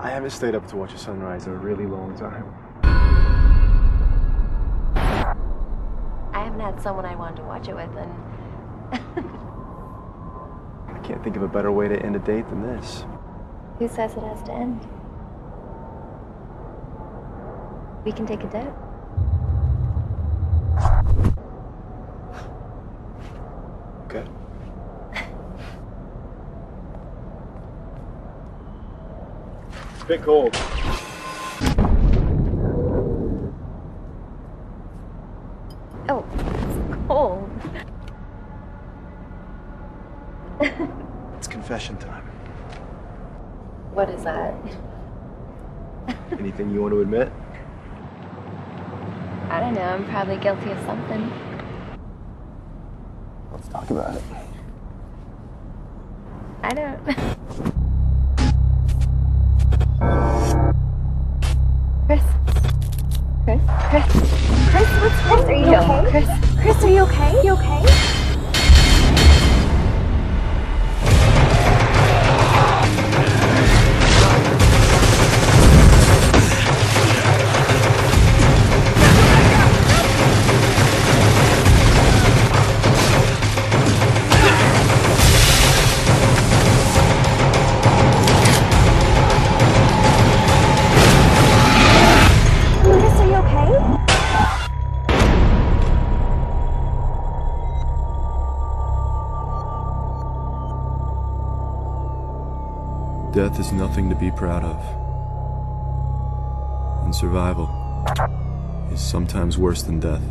I haven't stayed up to watch a sunrise in a really long time. I haven't had someone I wanted to watch it with, and I can't think of a better way to end a date than this. who says it has to end? We can take a dip. Bit cold. Oh, it's cold. It's confession time. What is that? Anything you want to admit? I don't know. I'm probably guilty of something. Let's talk about it. I don't. Chris. Chris. Chris, what's Chris? Are you okay? Chris. Chris, are you okay? You okay? Death is nothing to be proud of. And survival is sometimes worse than death.